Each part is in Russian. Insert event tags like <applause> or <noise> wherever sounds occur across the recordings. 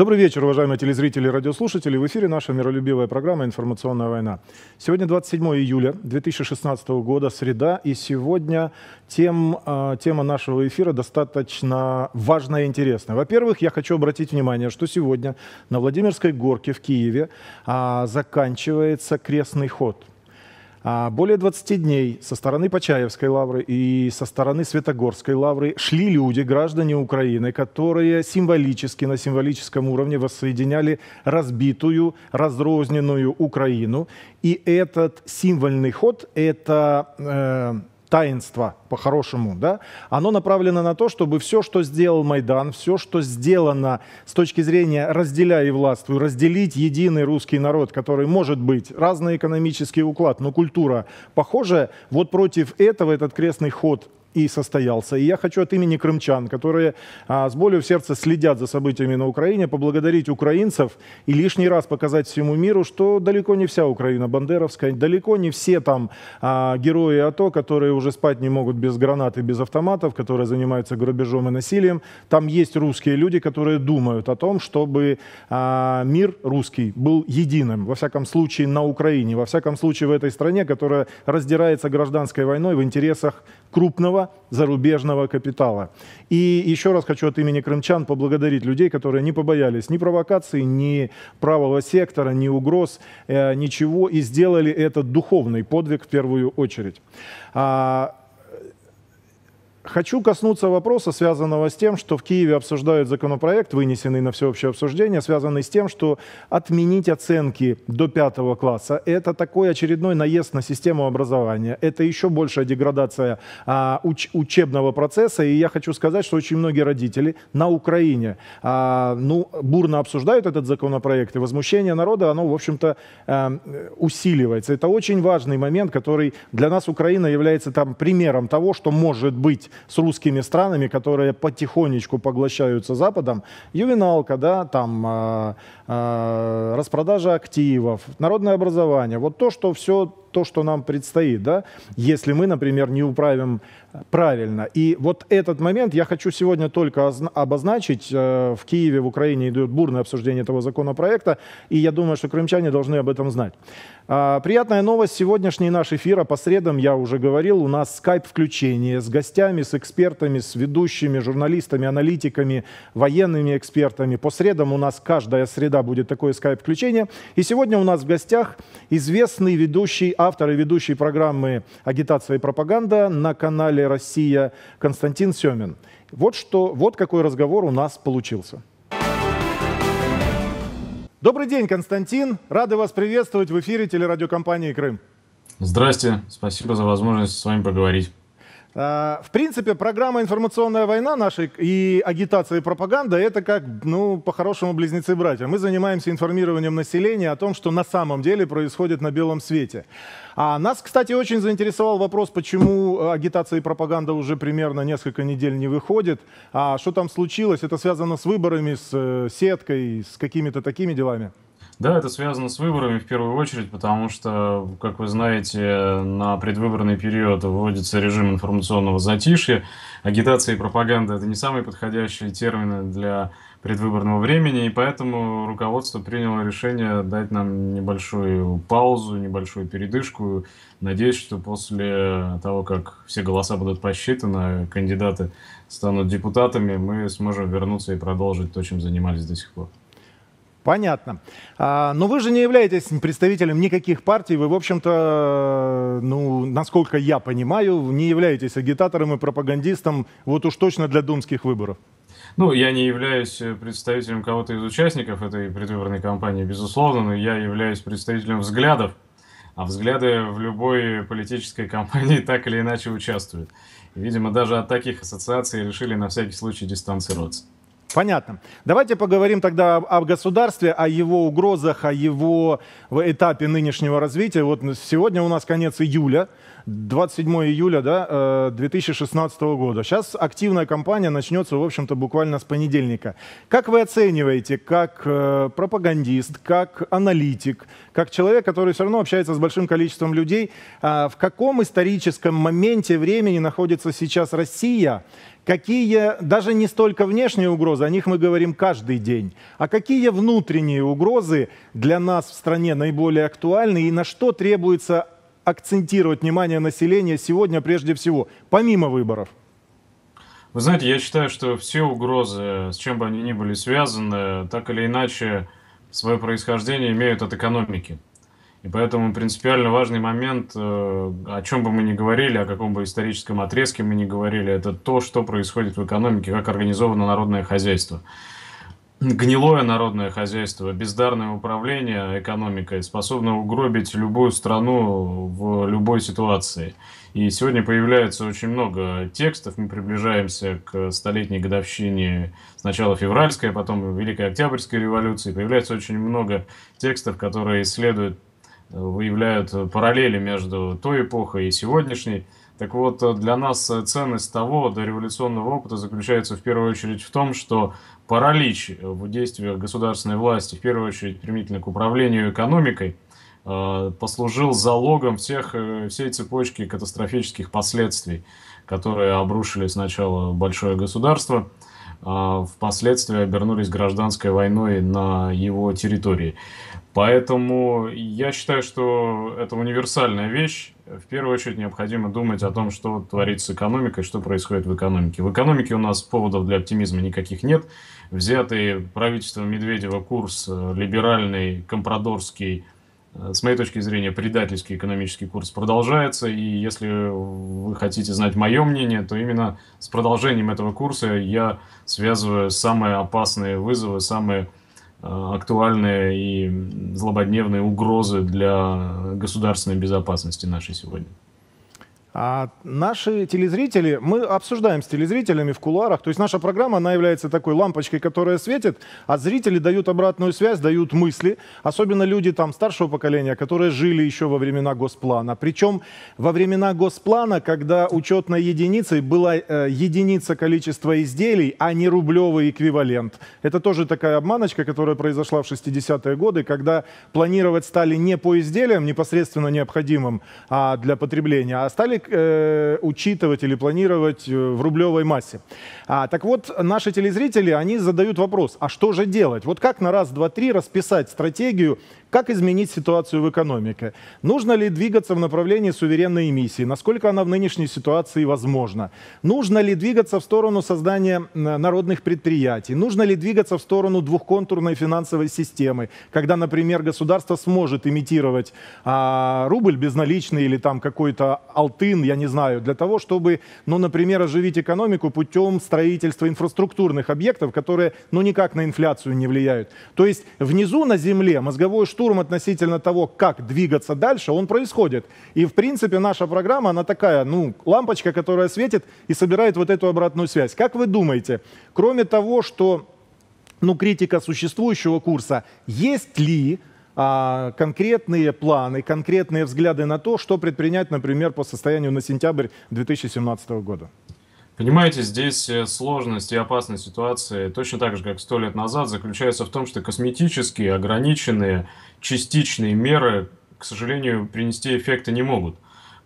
Добрый вечер, уважаемые телезрители и радиослушатели. В эфире наша миролюбивая программа «Информационная война». Сегодня 27 июля 2016 года, среда, и сегодня тем, э, тема нашего эфира достаточно важная и интересная. Во-первых, я хочу обратить внимание, что сегодня на Владимирской горке в Киеве э, заканчивается крестный ход – а, более 20 дней со стороны Почаевской лавры и со стороны Светогорской лавры шли люди, граждане Украины, которые символически, на символическом уровне воссоединяли разбитую, разрозненную Украину. И этот символьный ход, это э, таинство по-хорошему, да, оно направлено на то, чтобы все, что сделал Майдан, все, что сделано с точки зрения разделяя и властвуй, разделить единый русский народ, который может быть разный экономический уклад, но культура похожая, вот против этого этот крестный ход и состоялся. И я хочу от имени крымчан, которые а, с болью в сердце следят за событиями на Украине, поблагодарить украинцев и лишний раз показать всему миру, что далеко не вся Украина бандеровская, далеко не все там а, герои АТО, которые уже спать не могут без гранат и без автоматов, которые занимаются грабежом и насилием. Там есть русские люди, которые думают о том, чтобы а, мир русский был единым, во всяком случае на Украине, во всяком случае в этой стране, которая раздирается гражданской войной в интересах крупного зарубежного капитала. И еще раз хочу от имени крымчан поблагодарить людей, которые не побоялись ни провокаций, ни правого сектора, ни угроз, э, ничего, и сделали этот духовный подвиг в первую очередь. Хочу коснуться вопроса, связанного с тем, что в Киеве обсуждают законопроект, вынесенный на всеобщее обсуждение, связанный с тем, что отменить оценки до пятого класса – это такой очередной наезд на систему образования. Это еще большая деградация а, уч, учебного процесса. И я хочу сказать, что очень многие родители на Украине а, ну, бурно обсуждают этот законопроект, и возмущение народа, оно, в общем-то, а, усиливается. Это очень важный момент, который для нас Украина является там примером того, что может быть с русскими странами, которые потихонечку поглощаются Западом, ювеналка, да, там э, распродажа активов, народное образование, вот то, что все то, что нам предстоит, да, если мы, например, не управим правильно. И вот этот момент я хочу сегодня только обозначить. Э, в Киеве, в Украине идет бурное обсуждение этого законопроекта, и я думаю, что крымчане должны об этом знать. А, приятная новость. Сегодняшний наш эфир, а по средам, я уже говорил, у нас скайп-включение с гостями, с экспертами, с ведущими, журналистами, аналитиками, военными экспертами. По средам у нас каждая среда будет такое скайп-включение. И сегодня у нас в гостях известный ведущий, автор и ведущий программы «Агитация и пропаганда» на канале «Россия» Константин Семин. Вот, что, вот какой разговор у нас получился. Добрый день, Константин. Рады вас приветствовать в эфире телерадиокомпании «Крым». Здрасте. Спасибо за возможность с вами поговорить. А, в принципе, программа «Информационная война» нашей и агитация и пропаганда – это как, ну, по-хорошему, близнецы-братья. Мы занимаемся информированием населения о том, что на самом деле происходит на белом свете. А нас, кстати, очень заинтересовал вопрос, почему агитация и пропаганда уже примерно несколько недель не выходит. А что там случилось? Это связано с выборами, с э, сеткой, с какими-то такими делами? Да, это связано с выборами в первую очередь, потому что, как вы знаете, на предвыборный период вводится режим информационного затишья. Агитация и пропаганда – это не самые подходящие термины для предвыборного времени, и поэтому руководство приняло решение дать нам небольшую паузу, небольшую передышку. Надеюсь, что после того, как все голоса будут посчитаны, кандидаты станут депутатами, мы сможем вернуться и продолжить то, чем занимались до сих пор. Понятно. А, но вы же не являетесь представителем никаких партий. Вы, в общем-то, ну, насколько я понимаю, не являетесь агитатором и пропагандистом вот уж точно для думских выборов. Ну, я не являюсь представителем кого-то из участников этой предвыборной кампании, безусловно, но я являюсь представителем взглядов, а взгляды в любой политической кампании <laughs> так или иначе участвуют. Видимо, даже от таких ассоциаций решили на всякий случай дистанцироваться. Понятно. Давайте поговорим тогда о государстве, о его угрозах, о его этапе нынешнего развития. Вот сегодня у нас конец июля, 27 июля да, 2016 э, года. Сейчас активная кампания начнется, в общем-то, буквально с понедельника. Как вы оцениваете, как э, пропагандист, как аналитик, как человек, который все равно общается с большим количеством людей, а в каком историческом моменте времени находится сейчас Россия – какие, даже не столько внешние угрозы, о них мы говорим каждый день, а какие внутренние угрозы для нас в стране наиболее актуальны и на что требуется акцентировать внимание населения сегодня прежде всего, помимо выборов? Вы знаете, я считаю, что все угрозы, с чем бы они ни были связаны, так или иначе свое происхождение имеют от экономики. И поэтому принципиально важный момент, э, о чем бы мы ни говорили, о каком бы историческом отрезке мы ни говорили, это то, что происходит в экономике, как организовано народное хозяйство. Гнилое народное хозяйство, бездарное управление экономикой способно угробить любую страну в любой ситуации. И сегодня появляется очень много текстов, мы приближаемся к столетней годовщине сначала февральской, а потом Великой Октябрьской революции. Появляется очень много текстов, которые исследуют выявляют параллели между той эпохой и сегодняшней. Так вот, для нас ценность того дореволюционного опыта заключается в первую очередь в том, что паралич в действиях государственной власти, в первую очередь применительно к управлению экономикой, э, послужил залогом всех, э, всей цепочки катастрофических последствий, которые обрушили сначала большое государство, впоследствии обернулись гражданской войной на его территории. Поэтому я считаю, что это универсальная вещь. В первую очередь необходимо думать о том, что творится с экономикой, что происходит в экономике. В экономике у нас поводов для оптимизма никаких нет. Взятый правительством Медведева курс э, либеральный, компрадорский, э, с моей точки зрения, предательский экономический курс продолжается. И если вы хотите знать мое мнение, то именно с продолжением этого курса я связываю самые опасные вызовы, самые Э, актуальные и злободневные угрозы для государственной безопасности нашей сегодня. А наши телезрители, мы обсуждаем с телезрителями в кулуарах, то есть наша программа, она является такой лампочкой, которая светит, а зрители дают обратную связь, дают мысли, особенно люди там старшего поколения, которые жили еще во времена Госплана. Причем во времена Госплана, когда учетной единицей была э, единица количества изделий, а не рублевый эквивалент. Это тоже такая обманочка, которая произошла в 60-е годы, когда планировать стали не по изделиям непосредственно необходимым а для потребления, а стали э, учитывать или планировать э, в рублевой массе. А, так вот, наши телезрители, они задают вопрос, а что же делать? Вот как на раз, два, три расписать стратегию, как изменить ситуацию в экономике? Нужно ли двигаться в направлении суверенной эмиссии? Насколько она в нынешней ситуации возможна? Нужно ли двигаться в сторону создания народных предприятий? Нужно ли двигаться в сторону двухконтурной финансовой системы, когда, например, государство сможет имитировать а, рубль безналичный или там какой-то алтын, я не знаю, для того, чтобы, ну, например, оживить экономику путем строительства инфраструктурных объектов, которые, ну, никак на инфляцию не влияют. То есть внизу на земле мозговой штурм штурм относительно того, как двигаться дальше, он происходит. И, в принципе, наша программа, она такая, ну, лампочка, которая светит и собирает вот эту обратную связь. Как вы думаете, кроме того, что, ну, критика существующего курса, есть ли а, конкретные планы, конкретные взгляды на то, что предпринять, например, по состоянию на сентябрь 2017 года? Понимаете, здесь э, сложность и опасность ситуации точно так же, как сто лет назад, заключается в том, что косметические, ограниченные, частичные меры, к сожалению, принести эффекта не могут.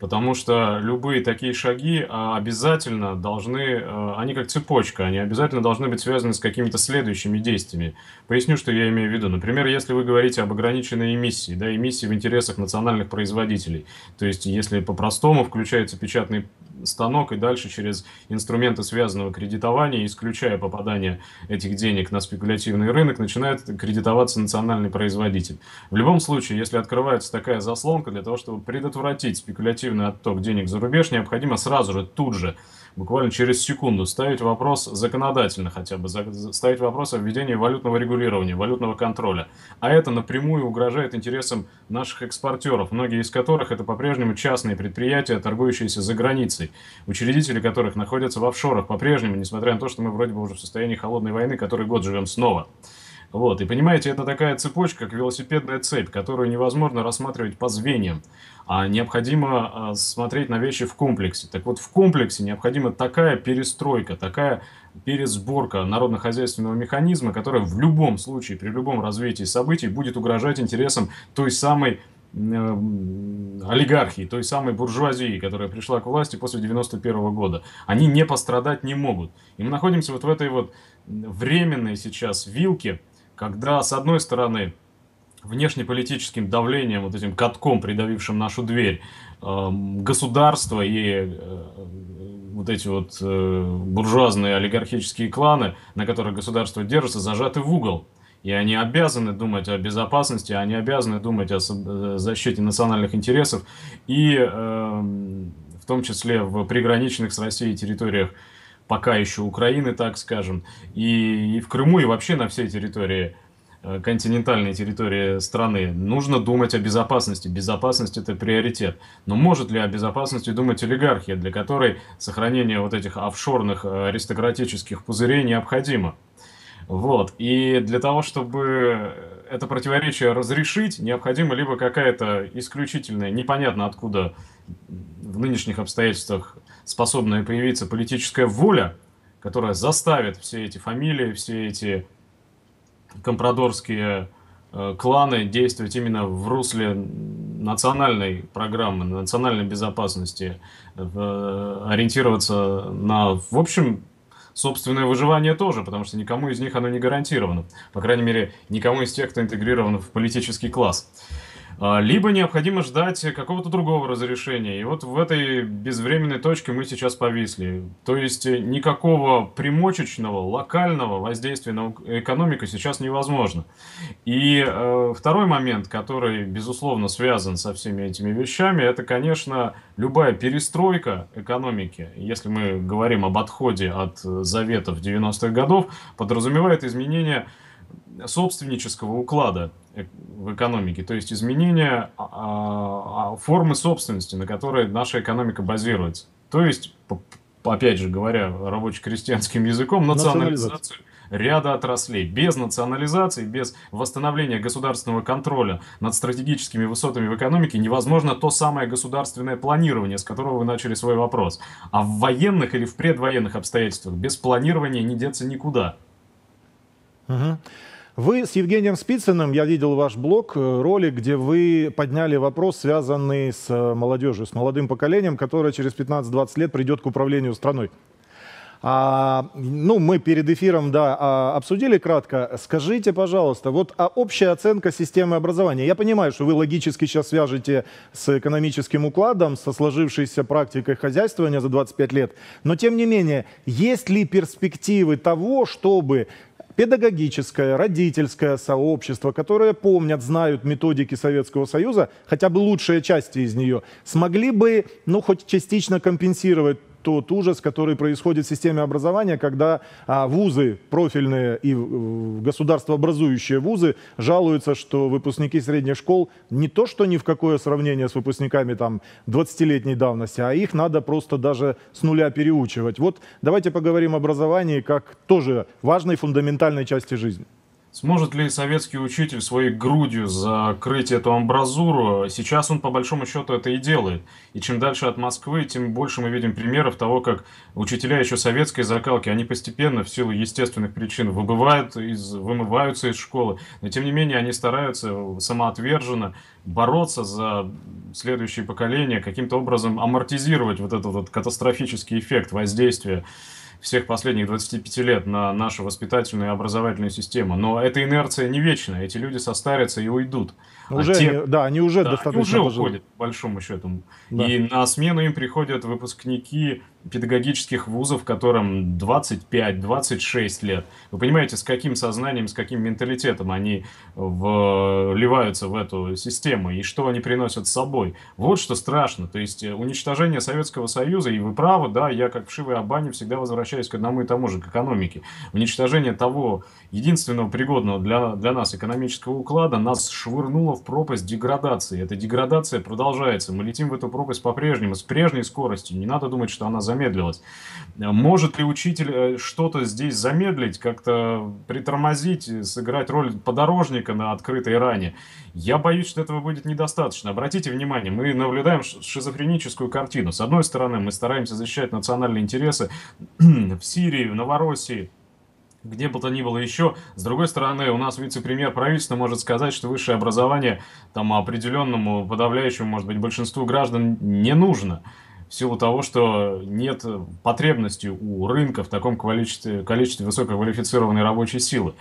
Потому что любые такие шаги а, обязательно должны, э, они как цепочка, они обязательно должны быть связаны с какими-то следующими действиями. Поясню, что я имею в виду. Например, если вы говорите об ограниченной эмиссии, да, эмиссии в интересах национальных производителей, то есть если по-простому включается печатный станок и дальше через инструменты связанного кредитования, исключая попадание этих денег на спекулятивный рынок, начинает кредитоваться национальный производитель. В любом случае, если открывается такая заслонка для того, чтобы предотвратить спекулятивный отток денег за рубеж, необходимо сразу же, тут же буквально через секунду ставить вопрос законодательно хотя бы, ставить вопрос о введении валютного регулирования, валютного контроля. А это напрямую угрожает интересам наших экспортеров, многие из которых это по-прежнему частные предприятия, торгующиеся за границей, учредители которых находятся в офшорах по-прежнему, несмотря на то, что мы вроде бы уже в состоянии холодной войны, который год живем снова. Вот, и понимаете, это такая цепочка, как велосипедная цепь, которую невозможно рассматривать по звеньям, а необходимо а, смотреть на вещи в комплексе. Так вот, в комплексе необходима такая перестройка, такая пересборка народно-хозяйственного механизма, которая в любом случае, при любом развитии событий будет угрожать интересам той самой олигархии, той самой буржуазии, которая пришла к власти после 91 года. Они не пострадать не могут. И мы находимся вот в этой вот временной сейчас вилке, когда, с одной стороны, внешнеполитическим давлением, вот этим катком, придавившим нашу дверь, эм, государство и э, вот эти вот э, буржуазные олигархические кланы, на которых государство держится, зажаты в угол. И они обязаны думать о безопасности, они обязаны думать о э, защите национальных интересов и эм, в том числе в приграничных с Россией территориях пока еще Украины, так скажем, и, и в Крыму, и вообще на всей территории Э, континентальной территории страны, нужно думать о безопасности. Безопасность это приоритет. Но может ли о безопасности думать олигархия, для которой сохранение вот этих офшорных э, аристократических пузырей необходимо? Вот. И для того, чтобы это противоречие разрешить, необходима либо какая-то исключительная, непонятно откуда в нынешних обстоятельствах способная появиться политическая воля, которая заставит все эти фамилии, все эти компрадорские э, кланы действовать именно в русле национальной программы, национальной безопасности, э, ориентироваться на, в общем, собственное выживание тоже, потому что никому из них оно не гарантировано. По крайней мере, никому из тех, кто интегрирован в политический класс. А, либо необходимо ждать какого-то другого разрешения. И вот в этой безвременной точке мы сейчас повисли. То есть э, никакого примочечного, локального воздействия на экономику сейчас невозможно. И э, второй момент, который, безусловно, связан со всеми этими вещами, это, конечно, любая перестройка экономики, если мы говорим об отходе от заветов 90-х годов, подразумевает изменение собственнического уклада э, в экономике, то есть изменение а, а, формы собственности, на которой наша экономика базируется. То есть, опять же говоря рабоче-крестьянским языком, национализацию ряда отраслей. Без национализации, без восстановления государственного контроля над стратегическими высотами в экономике невозможно то самое государственное планирование, с которого вы начали свой вопрос. А в военных или в предвоенных обстоятельствах без планирования не деться никуда. Угу. Вы с Евгением Спицыным, я видел ваш блог, э, ролик, где вы подняли вопрос, связанный с э, молодежью, с молодым поколением, которое через 15-20 лет придет к управлению страной. А, ну, мы перед эфиром, да, а, обсудили кратко. Скажите, пожалуйста, вот а общая оценка системы образования. Я понимаю, что вы логически сейчас свяжете с экономическим укладом, со сложившейся практикой хозяйствования за 25 лет, но тем не менее, есть ли перспективы того, чтобы педагогическое, родительское сообщество, которые помнят, знают методики Советского Союза, хотя бы лучшие части из нее, смогли бы, ну, хоть частично компенсировать тот ужас, который происходит в системе образования, когда а, вузы профильные и э, государствообразующие вузы жалуются, что выпускники средних школ не то, что ни в какое сравнение с выпускниками там 20-летней давности, а их надо просто даже с нуля переучивать. Вот давайте поговорим о образовании как тоже важной фундаментальной части жизни. Сможет ли советский учитель своей грудью закрыть эту амбразуру? Сейчас он по большому счету это и делает. И чем дальше от Москвы, тем больше мы видим примеров того, как учителя еще советской закалки, они постепенно в силу естественных причин выбывают из, вымываются из школы. Но тем не менее они стараются самоотверженно бороться за следующее поколение, каким-то образом амортизировать вот этот вот катастрофический эффект воздействия всех последних 25 лет на нашу воспитательную и образовательную систему. Но эта инерция не вечная. Эти люди состарятся и уйдут. А уже, а те, они, да, они уже да, достаточно они уже уходят, по большому счету. Да. И на смену им приходят выпускники педагогических вузов, которым 25-26 лет. Вы понимаете, с каким сознанием, с каким менталитетом они вливаются в эту систему и что они приносят с собой. Вот что страшно. То есть э, уничтожение Советского Союза, и вы правы, да, я как вшивый Абани всегда возвращаюсь к одному и тому же, к экономике. Уничтожение того единственного пригодного для, для нас экономического уклада нас швырнуло в пропасть деградации. Эта деградация продолжается. Мы летим в эту пропасть по-прежнему, с прежней скоростью. Не надо думать, что она замедлилась. Может ли учитель э, что-то здесь замедлить, как-то притормозить, сыграть роль подорожника на открытой ране? Я боюсь, что этого будет недостаточно. Обратите внимание, мы наблюдаем шизофреническую картину. С одной стороны, мы стараемся защищать национальные интересы <clears throat> в Сирии, в Новороссии, где бы то ни было еще. С другой стороны, у нас вице-премьер правительства может сказать, что высшее образование там определенному подавляющему, может быть, большинству граждан не нужно силу того, что нет потребности у рынка в таком количестве, количестве высококвалифицированной рабочей силы.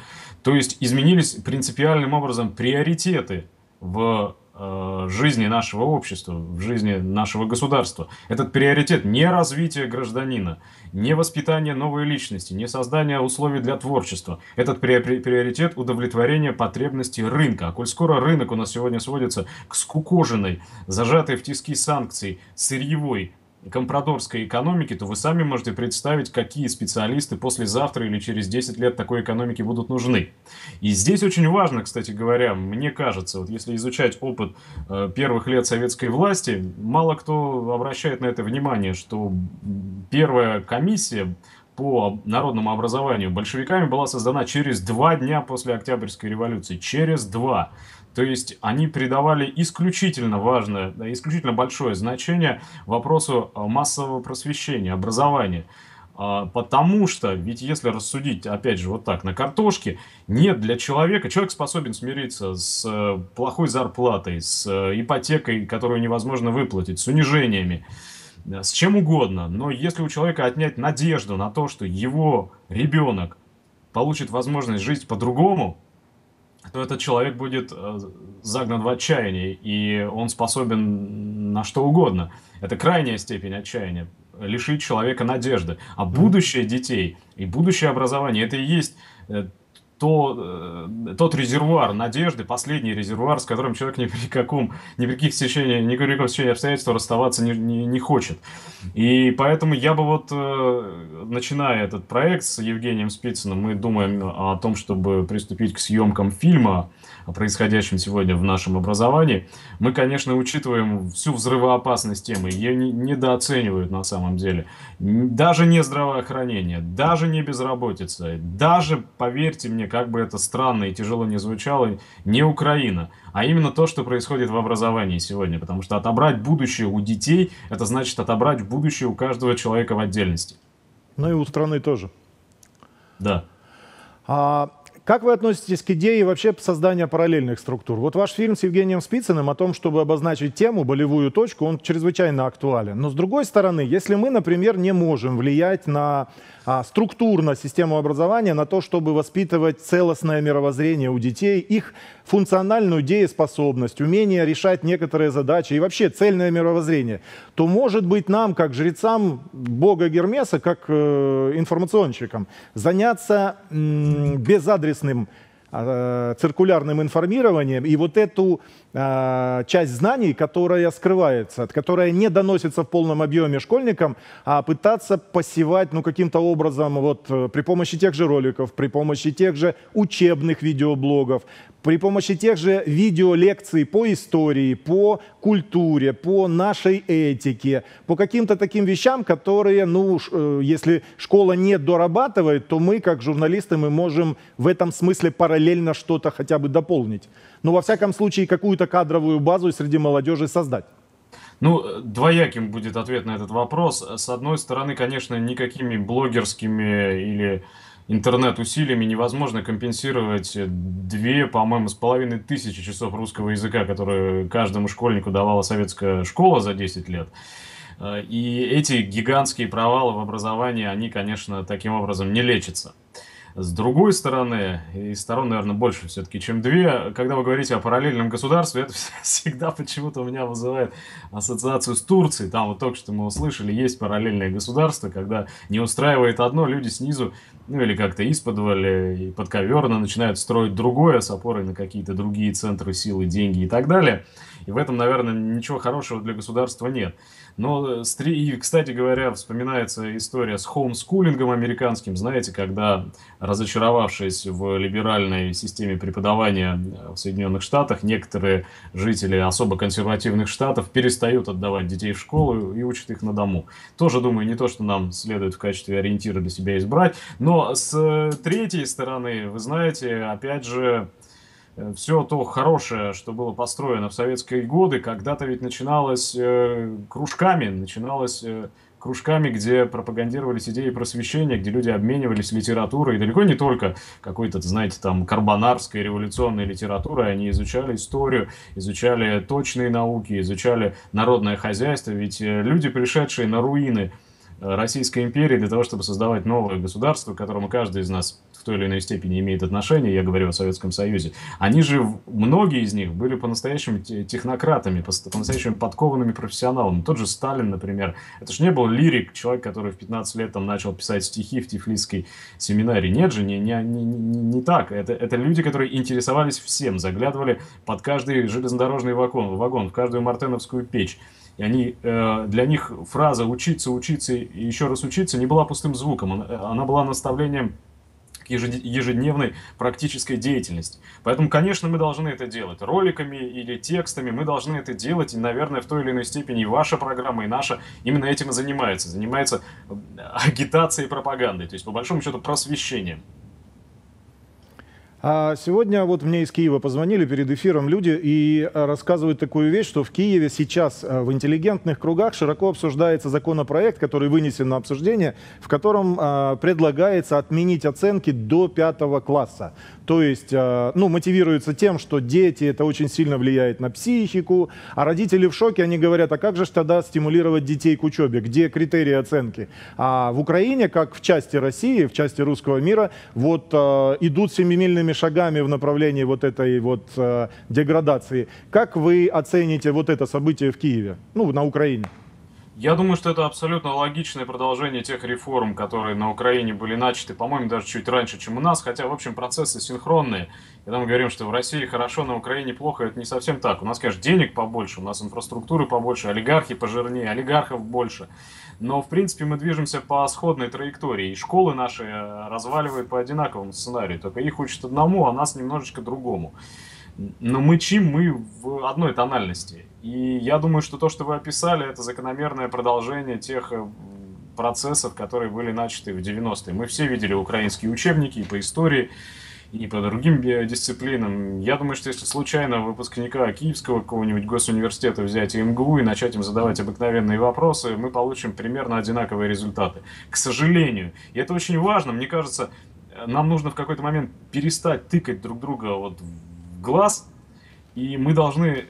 То есть изменились принципиальным образом приоритеты в э, жизни нашего общества, в жизни нашего государства. Этот приоритет не развитие гражданина, не воспитание новой личности, не создание условий для творчества. Этот приоритет удовлетворения потребностей рынка. А коль скоро рынок у нас сегодня сводится к скукоженной, зажатой в тиски санкций, сырьевой, компрадорской экономики, то вы сами можете представить, какие специалисты послезавтра или через 10 лет такой экономики будут нужны. И здесь очень важно, кстати говоря, мне кажется, вот если изучать опыт э, первых лет советской власти, мало кто обращает на это внимание, что первая комиссия по народному образованию большевиками была создана через два дня после Октябрьской революции. Через два. То есть они придавали исключительно важное, исключительно большое значение вопросу э, массового просвещения, образования. А, потому что, ведь если рассудить, опять же, вот так, на картошке, нет для человека, человек способен смириться с э, плохой зарплатой, с э, ипотекой, которую невозможно выплатить, с унижениями, с чем угодно. Но если у человека отнять надежду на то, что его ребенок получит возможность жить по-другому, то этот человек будет э, загнан в отчаяние, и он способен на что угодно. Это крайняя степень отчаяния, лишить человека надежды. А будущее детей и будущее образование, это и есть э, то, э, тот резервуар надежды, последний резервуар, с которым человек ни при каком, ни при каких стечении, ни при каком стечении обстоятельств расставаться не, не, не хочет. И поэтому я бы вот, э, начиная этот проект с Евгением Спицыным, мы думаем о том, чтобы приступить к съемкам фильма о происходящем сегодня в нашем образовании, мы, конечно, учитываем всю взрывоопасность темы, ее не, недооценивают на самом деле. Даже не здравоохранение, даже не безработица, даже, поверьте мне, как бы это странно и тяжело не звучало, не Украина, а именно то, что происходит в образовании сегодня. Потому что отобрать будущее у детей, это значит отобрать будущее у каждого человека в отдельности. Ну и у страны тоже. Да. А как вы относитесь к идее вообще создания параллельных структур? Вот ваш фильм с Евгением Спицыным о том, чтобы обозначить тему, болевую точку, он чрезвычайно актуален. Но с другой стороны, если мы, например, не можем влиять на а, структурно систему образования, на то, чтобы воспитывать целостное мировоззрение у детей, их функциональную дееспособность, умение решать некоторые задачи и вообще цельное мировоззрение, то, может быть, нам, как жрецам бога Гермеса, как э, информационщикам, заняться м, безадресным э, циркулярным информированием. И вот эту э, часть знаний, которая скрывается, которая не доносится в полном объеме школьникам, а пытаться посевать ну, каким-то образом вот, э, при помощи тех же роликов, при помощи тех же учебных видеоблогов, при помощи тех же видеолекций по истории, по культуре, по нашей этике, по каким-то таким вещам, которые, ну, э, если школа не дорабатывает, то мы, как журналисты, мы можем в этом смысле параллельно что-то хотя бы дополнить. Но, во всяком случае, какую-то кадровую базу среди молодежи создать. Ну, двояким будет ответ на этот вопрос. С одной стороны, конечно, никакими блогерскими или интернет-усилиями невозможно компенсировать две, по-моему, с половиной тысячи часов русского языка, которые каждому школьнику давала советская школа за 10 лет. И эти гигантские провалы в образовании, они, конечно, таким образом не лечатся. С другой стороны, и сторон, наверное, больше все-таки, чем две, когда вы говорите о параллельном государстве, это <laughs> всегда почему-то у меня вызывает ассоциацию с Турцией. Там вот только что мы услышали, есть параллельное государство, когда не устраивает одно, люди снизу, ну или как-то из-под и подковерно начинают строить другое с опорой на какие-то другие центры силы, деньги и так далее. И в этом, наверное, ничего хорошего для государства нет. Но, э, и, кстати говоря, вспоминается история с хоумскулингом американским, знаете, когда, разочаровавшись в либеральной системе преподавания э, в Соединенных Штатах, некоторые жители особо консервативных штатов перестают отдавать детей в школу и учат их на дому. Тоже, думаю, не то, что нам следует в качестве ориентира для себя избрать, но с э, третьей стороны, вы знаете, опять же, Э, все то хорошее, что было построено в советские годы, когда-то ведь начиналось э, кружками, начиналось э, кружками, где пропагандировались идеи просвещения, где люди обменивались литературой, и далеко не только какой-то, знаете, там, карбонарской революционной литературой, они изучали историю, изучали точные науки, изучали народное хозяйство, ведь э, люди, пришедшие на руины Российской империи для того, чтобы создавать новое государство, к которому каждый из нас в той или иной степени имеет отношение, я говорю о Советском Союзе, они же, многие из них были по-настоящему технократами, по-настоящему подкованными профессионалами. Тот же Сталин, например, это же не был лирик, человек, который в 15 лет там начал писать стихи в Тифлисской семинарии. Нет же, не, не, не, не так. Это, это люди, которые интересовались всем, заглядывали под каждый железнодорожный вагон, вагон в каждую мартеновскую печь. И они, э, для них фраза «учиться, учиться и еще раз учиться» не была пустым звуком, она, она была наставлением к ежедневной практической деятельности. Поэтому, конечно, мы должны это делать. Роликами или текстами мы должны это делать. И, наверное, в той или иной степени и ваша программа, и наша именно этим и занимается. Занимается э, агитацией и пропагандой. То есть, по большому счету, просвещением. А сегодня вот мне из Киева позвонили перед эфиром люди и э, рассказывают такую вещь, что в Киеве сейчас э, в интеллигентных кругах широко обсуждается законопроект, который вынесен на обсуждение, в котором предлагается отменить оценки до пятого класса. То есть, ну, мотивируется тем, что дети, это очень сильно влияет на психику, а родители в шоке, они говорят, а как же тогда стимулировать детей к учебе, где критерии оценки? А в Украине, как в части России, в части русского мира, вот идут семимильными шагами в направлении вот этой вот э, деградации. Как вы оцените вот это событие в Киеве, ну, на Украине? Я думаю, что это абсолютно логичное продолжение тех реформ, которые на Украине были начаты, по-моему, даже чуть раньше, чем у нас, хотя, в общем, процессы синхронные. Когда мы говорим, что в России хорошо, на Украине плохо, это не совсем так. У нас, конечно, денег побольше, у нас инфраструктуры побольше, олигархи пожирнее, олигархов больше. Но, в принципе, мы движемся по сходной траектории. И школы наши э, разваливают по одинаковому сценарию. Только их учат одному, а нас немножечко другому. Но мы чим мы в одной тональности. И я думаю, что то, что вы описали, это закономерное продолжение тех э, процессов, которые были начаты в 90-е. Мы все видели украинские учебники по истории, и по другим дисциплинам. Я думаю, что если случайно выпускника Киевского какого-нибудь госуниверситета взять и МГУ и начать им задавать обыкновенные вопросы, мы получим примерно одинаковые результаты. К сожалению. И это очень важно. Мне кажется, нам нужно в какой-то момент перестать тыкать друг друга вот в глаз, и мы должны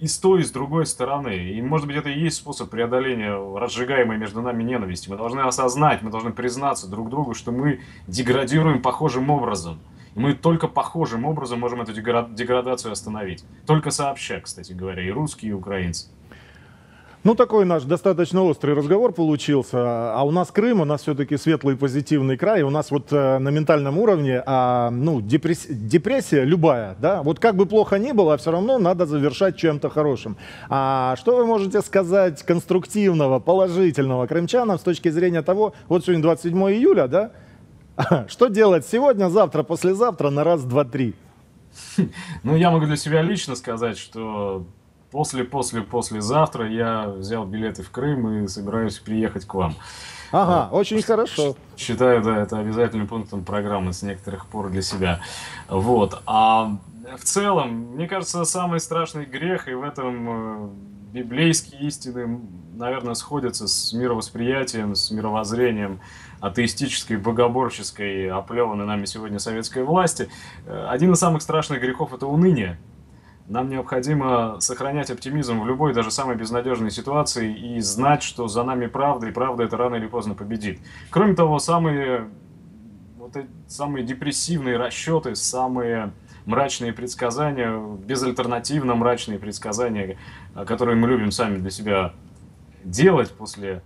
и с той, и с другой стороны. И, может быть, это и есть способ преодоления разжигаемой между нами ненависти. Мы должны осознать, мы должны признаться друг другу, что мы деградируем похожим образом. Мы только похожим образом можем эту деградацию остановить. Только сообща, кстати говоря, и русские, и украинцы. Ну, такой наш достаточно острый разговор получился. А у нас Крым, у нас все-таки светлый позитивный край. У нас вот э, на ментальном уровне, а, ну, депресс... депрессия любая, да, вот как бы плохо ни было, все равно надо завершать чем-то хорошим. А что вы можете сказать конструктивного, положительного крымчанам с точки зрения того, вот сегодня 27 июля, да, <laughs> что делать сегодня, завтра, послезавтра на раз, два, три? <laughs> Ну, я могу для себя лично сказать, что после, после, послезавтра я взял билеты в Крым и собираюсь приехать к вам. Ага, очень хорошо. Считаю, да, это обязательным пунктом программы с некоторых пор для себя. Вот. А в целом, мне кажется, самый страшный грех, и в этом э, библейские истины, наверное, сходятся с мировосприятием, с мировоззрением атеистической, богоборческой, оплеванной нами сегодня советской власти. Э, один из самых страшных грехов – это уныние. Нам необходимо сохранять оптимизм в любой, даже самой безнадежной ситуации и знать, что за нами правда, и правда это рано или поздно победит. Кроме того, самые, вот эти, самые депрессивные расчеты, самые мрачные предсказания, безальтернативно мрачные предсказания, которые мы любим сами для себя делать после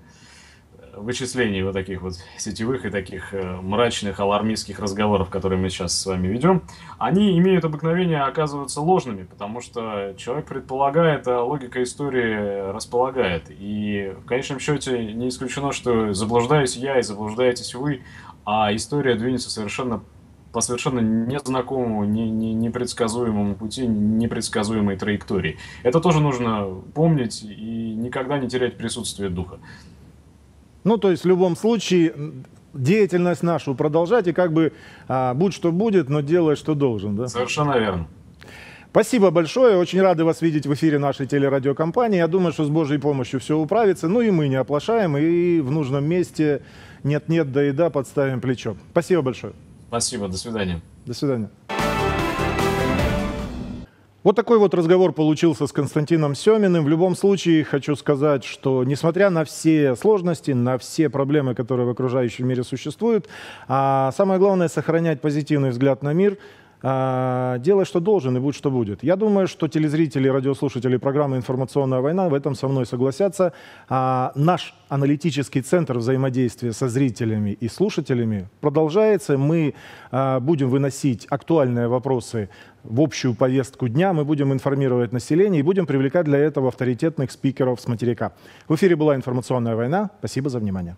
вычислений вот таких вот сетевых и таких э, мрачных алармистских разговоров, которые мы сейчас с вами ведем, они имеют обыкновение оказываться ложными, потому что человек предполагает, а логика истории располагает. И в конечном счете не исключено, что заблуждаюсь я и заблуждаетесь вы, а история двинется совершенно по совершенно незнакомому, не, не, непредсказуемому пути, непредсказуемой траектории. Это тоже нужно помнить и никогда не терять присутствие духа. Ну, то есть в любом случае деятельность нашу продолжать и как бы а, будь что будет, но делай, что должен, да? Совершенно верно. Спасибо большое. Очень рады вас видеть в эфире нашей телерадиокомпании. Я думаю, что с Божьей помощью все управится. Ну и мы не оплошаем. И в нужном месте нет-нет, да и да, подставим плечо. Спасибо большое. Спасибо. До свидания. До свидания. Вот такой вот разговор получился с Константином Семиным. В любом случае хочу сказать, что несмотря на все сложности, на все проблемы, которые в окружающем мире существуют, а самое главное сохранять позитивный взгляд на мир – а, делай, что должен, и будь, что будет. Я думаю, что телезрители, радиослушатели программы «Информационная война» в этом со мной согласятся. А, наш аналитический центр взаимодействия со зрителями и слушателями продолжается. Мы а, будем выносить актуальные вопросы в общую повестку дня, мы будем информировать население и будем привлекать для этого авторитетных спикеров с материка. В эфире была «Информационная война». Спасибо за внимание.